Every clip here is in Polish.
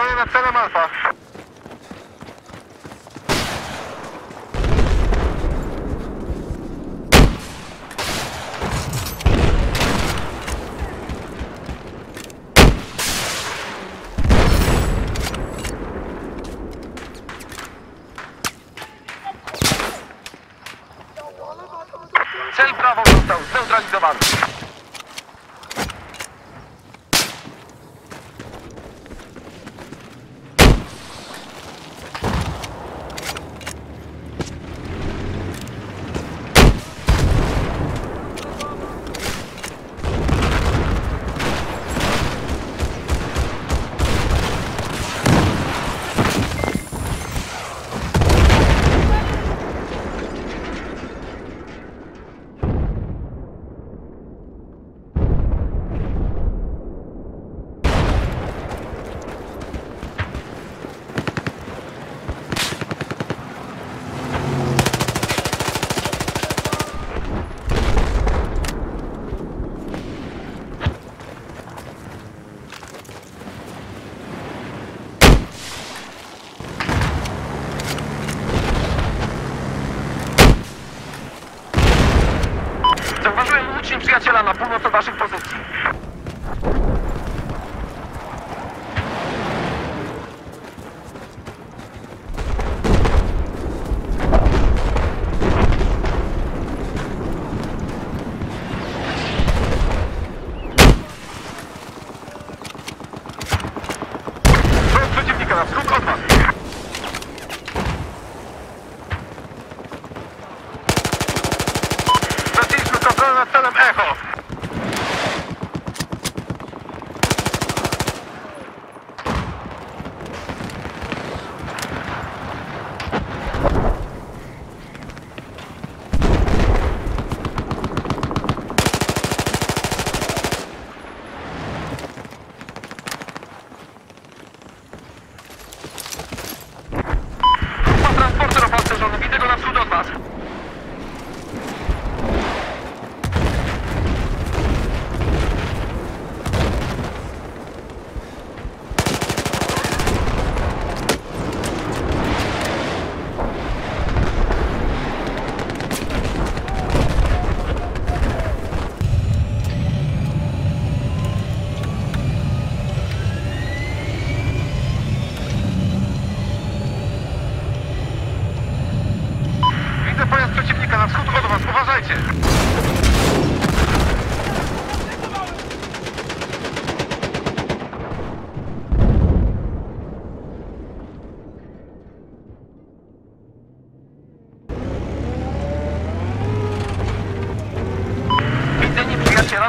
Kolejna cele Malfa.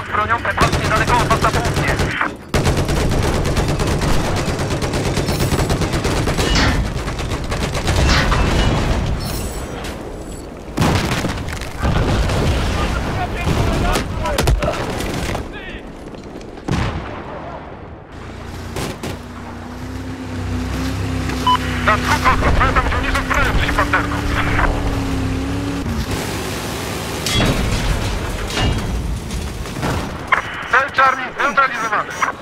z bronią, Petros niedaleko od was na finaliza, mano.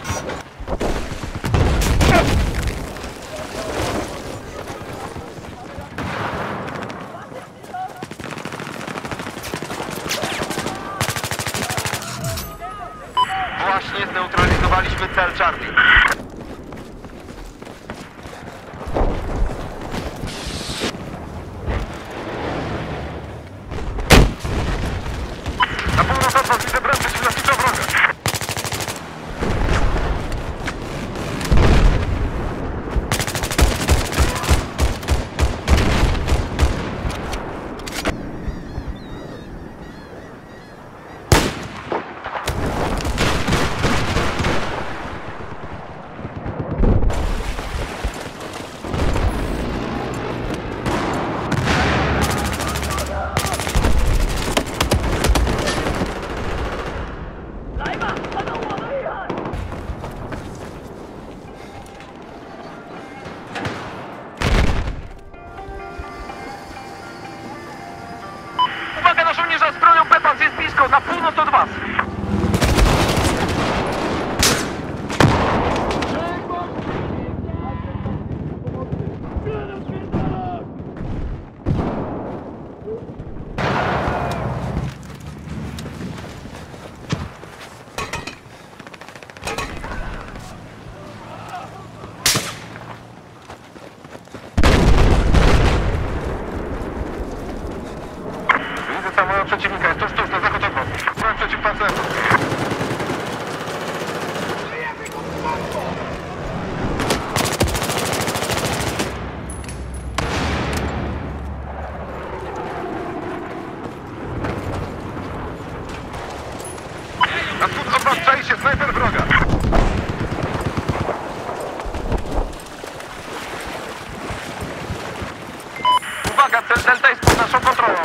Uwaga, cel Delta jest pod naszą kontrolą.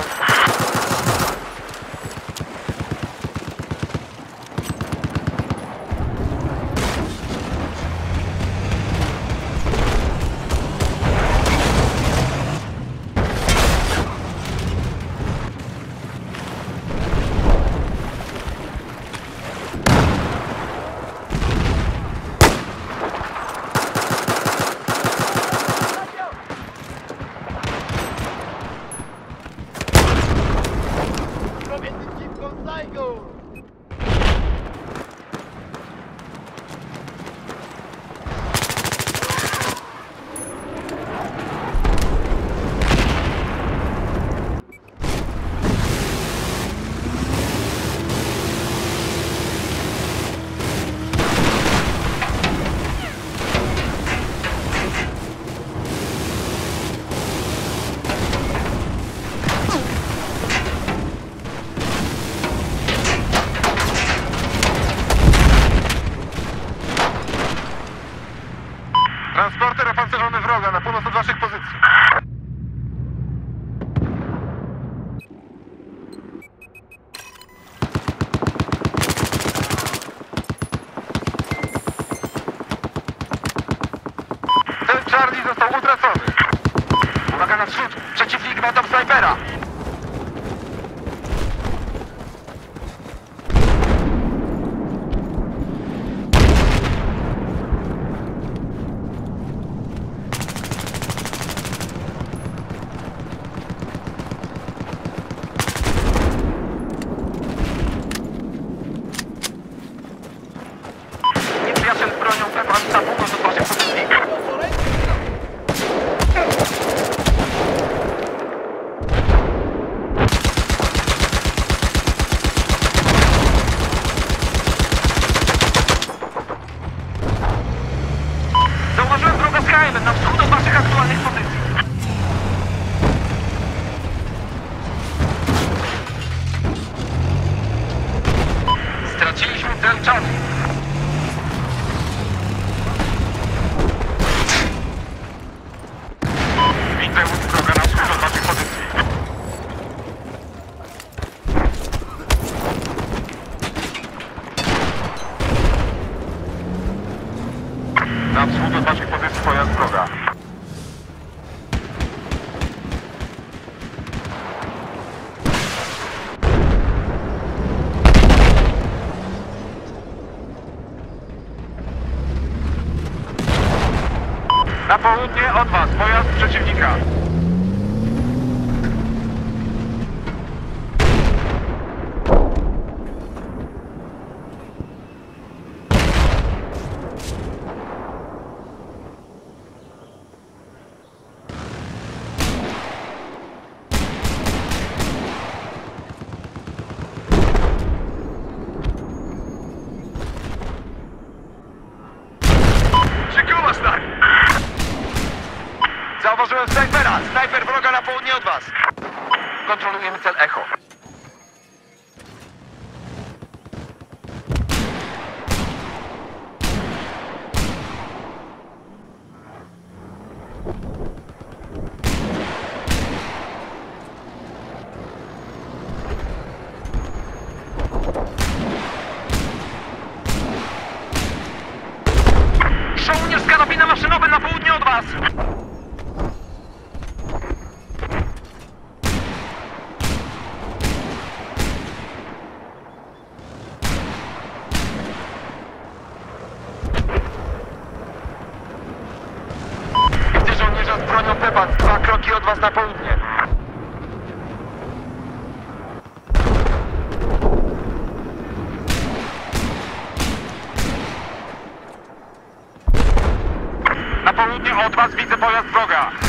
Na wschód od waszych pozycji pojazd wroga. Na południe od was pojazd przeciwnika. bronią Pepas, dwa kroki od was na południe. Na południe od was widzę pojazd wroga.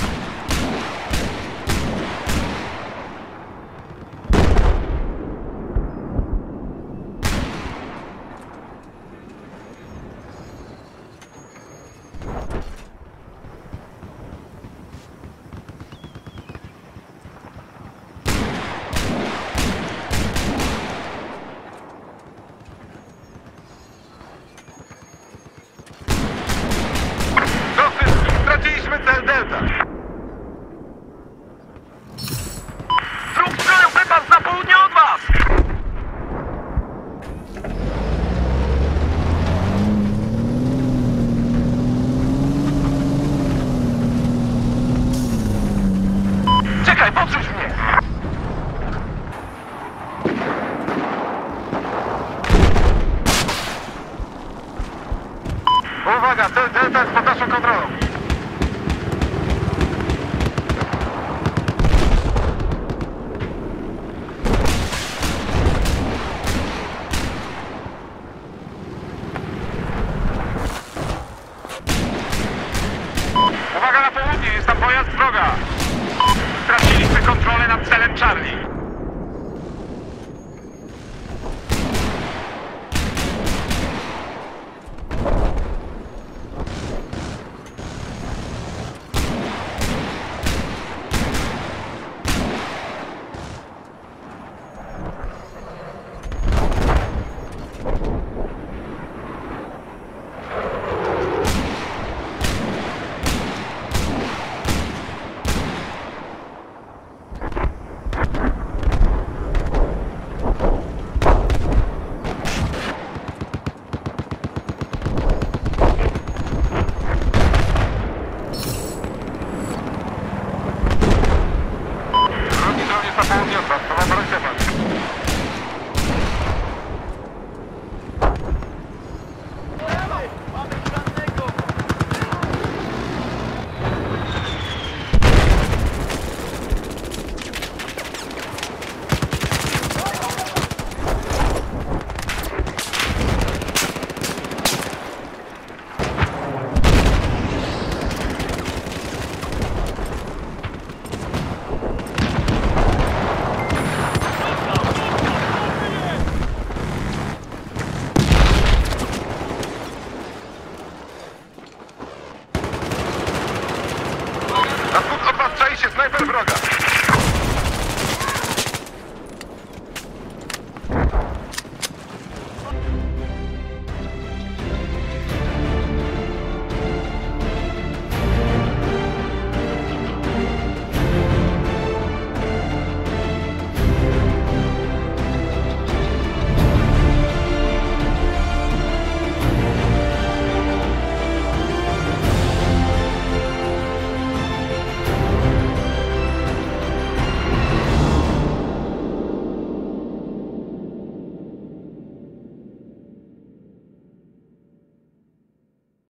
contact, potential control.